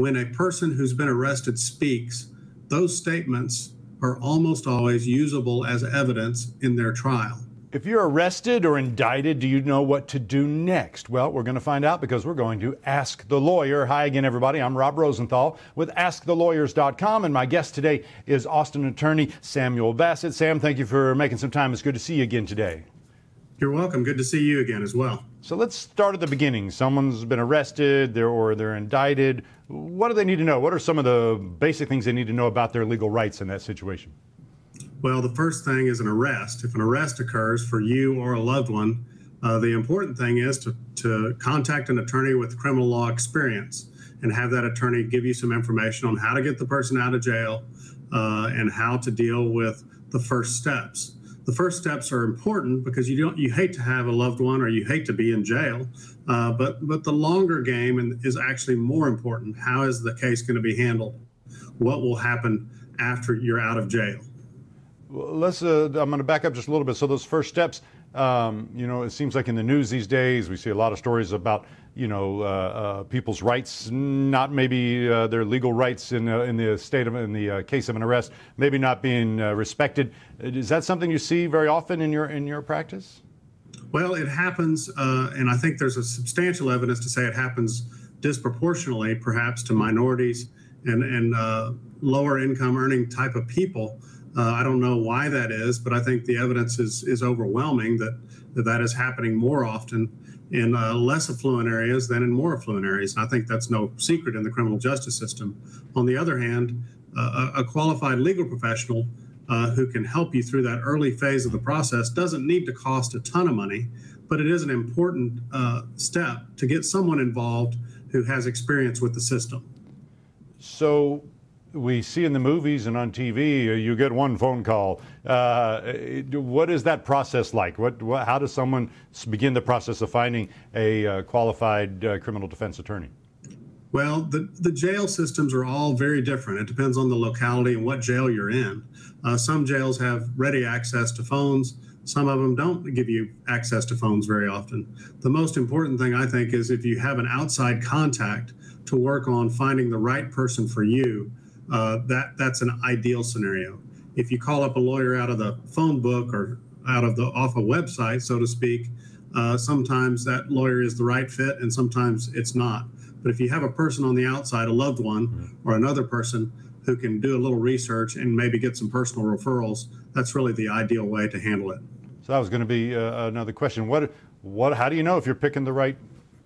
when a person who's been arrested speaks, those statements are almost always usable as evidence in their trial. If you're arrested or indicted, do you know what to do next? Well, we're going to find out because we're going to Ask the Lawyer. Hi again, everybody. I'm Rob Rosenthal with AskTheLawyers.com, and my guest today is Austin attorney Samuel Bassett. Sam, thank you for making some time. It's good to see you again today. You're welcome. Good to see you again as well. So let's start at the beginning. Someone's been arrested they're, or they're indicted. What do they need to know? What are some of the basic things they need to know about their legal rights in that situation? Well, the first thing is an arrest. If an arrest occurs for you or a loved one, uh, the important thing is to, to contact an attorney with criminal law experience and have that attorney give you some information on how to get the person out of jail uh, and how to deal with the first steps. The first steps are important because you don't you hate to have a loved one or you hate to be in jail, uh, but but the longer game is actually more important. How is the case going to be handled? What will happen after you're out of jail? let's. Uh, I'm going to back up just a little bit. So those first steps, um, you know, it seems like in the news these days we see a lot of stories about you know uh, uh, people's rights, not maybe uh, their legal rights in in the state of in the uh, case of an arrest, maybe not being uh, respected. Is that something you see very often in your in your practice? Well, it happens, and I think there's a substantial evidence to say it happens disproportionately, perhaps to minorities and and lower income earning type of people. Uh, I don't know why that is, but I think the evidence is is overwhelming that that, that is happening more often in uh, less affluent areas than in more affluent areas. And I think that's no secret in the criminal justice system. On the other hand, uh, a, qualified legal professional uh, who can help you through that early phase of the process doesn't need to cost a ton of money, but it is an important uh, step to get someone involved who has experience with the system. So we see in the movies and on TV, uh, you get one phone call. Uh, what is that process like? What, what, how does someone begin the process of finding a uh, qualified uh, criminal defense attorney? Well, the, the jail systems are all very different. It depends on the locality and what jail you're in. Uh, some jails have ready access to phones. Some of them don't give you access to phones very often. The most important thing, I think, is if you have an outside contact to work on finding the right person for you, uh, that that's an ideal scenario. If you call up a lawyer out of the phone book or out of the off a website, so to speak, uh, sometimes that lawyer is the right fit and sometimes it's not. But if you have a person on the outside, a loved one mm-hmm. or another person who can do a little research and maybe get some personal referrals, that's really the ideal way to handle it. So that was going to be uh, another question. What, what, how do you know if you're picking the right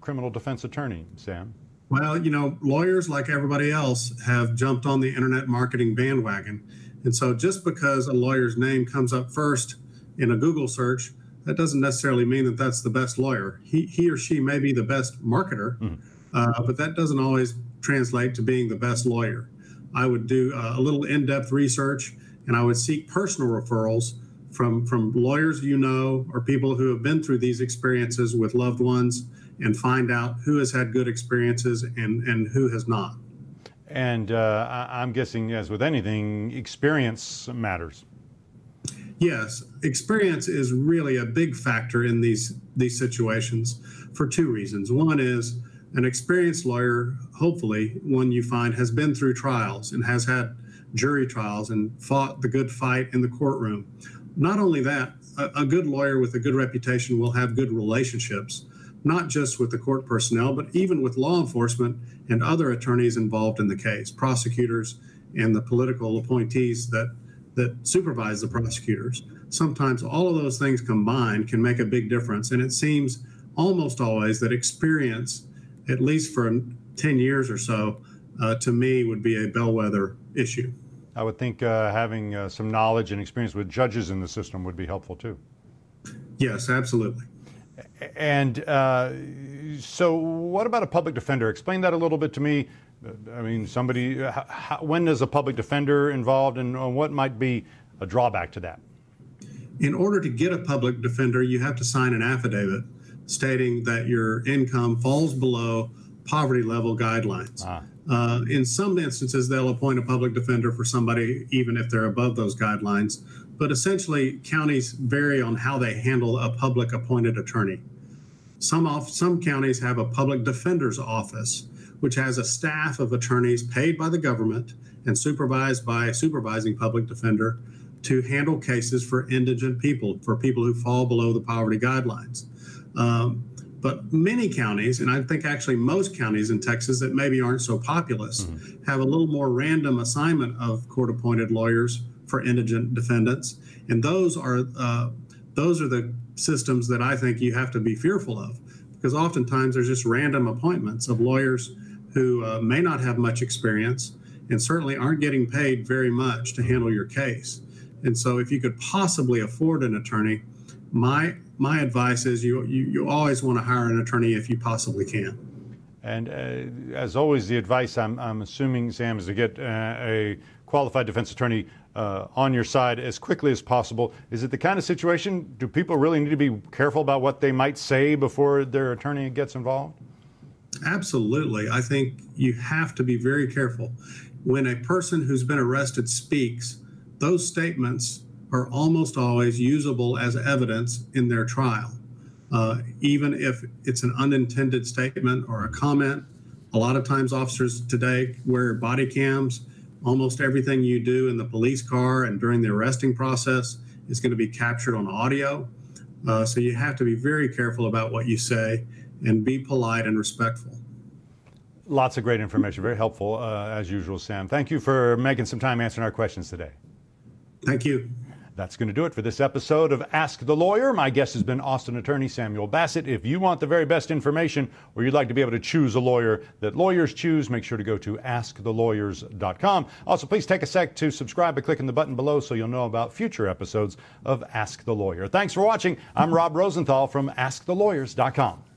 criminal defense attorney, Sam? Well, you know, lawyers, like everybody else, have jumped on the internet marketing bandwagon. And so just because a lawyer's name comes up first in a Google search, that doesn't necessarily mean that that's the best lawyer. He, he or she may be the best marketer, mm-hmm. uh, but that doesn't always translate to being the best lawyer. I would do uh, a little in depth research and I would seek personal referrals from, from lawyers you know or people who have been through these experiences with loved ones and find out who has had good experiences and, and who has not. And uh, I'm guessing, as with anything, experience matters. Yes, experience is really a big factor in these these situations for two reasons. One is an experienced lawyer, hopefully one you find has been through trials and has had jury trials and fought the good fight in the courtroom. Not only that, a, a good lawyer with a good reputation will have good relationships not just with the court personnel, but even with law enforcement and other attorneys involved in the case, prosecutors and the political appointees that that supervise the prosecutors. Sometimes all of those things combined can make a big difference. And it seems almost always that experience, at least for 10 years or so, uh, to me would be a bellwether issue. I would think uh, having uh, some knowledge and experience with judges in the system would be helpful too. Yes, absolutely. And uh, so, what about a public defender? Explain that a little bit to me. I mean, somebody, how, when is a public defender involved, and uh, what might be a drawback to that? In order to get a public defender, you have to sign an affidavit stating that your income falls below poverty level guidelines. Ah. Uh, in some instances, they'll appoint a public defender for somebody even if they're above those guidelines but essentially counties vary on how they handle a public appointed attorney. Some off, some counties have a public defender's office, which has a staff of attorneys paid by the government and supervised by a supervising public defender to handle cases for indigent people, for people who fall below the poverty guidelines. Um, but many counties, and I think actually most counties in Texas that maybe aren't so populous, mm-hmm. have a little more random assignment of court appointed lawyers for indigent defendants. And those are uh, those are the systems that I think you have to be fearful of because oftentimes there's just random appointments of lawyers who uh, may not have much experience and certainly aren't getting paid very much to handle your case. And so, if you could possibly afford an attorney, my my advice is you you, you always want to hire an attorney if you possibly can. And uh, as always, the advice I'm, I'm assuming, Sam, is to get uh, a qualified defense attorney uh, on your side as quickly as possible. Is it the kind of situation? Do people really need to be careful about what they might say before their attorney gets involved? Absolutely. I think you have to be very careful. When a person who's been arrested speaks, those statements are almost always usable as evidence in their trial. Uh, even if it's an unintended statement or a comment, a lot of times officers today wear body cams. Almost everything you do in the police car and during the arresting process is going to be captured on audio. Uh, so you have to be very careful about what you say and be polite and respectful. Lots of great information, very helpful uh, as usual, Sam. Thank you for making some time answering our questions today. Thank you. That's going to do it for this episode of Ask the Lawyer. My guest has been Austin attorney Samuel Bassett. If you want the very best information or you'd like to be able to choose a lawyer that lawyers choose, make sure to go to askthelawyers.com. Also, please take a sec to subscribe by clicking the button below so you'll know about future episodes of Ask the Lawyer. Thanks for watching. I'm Rob Rosenthal from askthelawyer.com.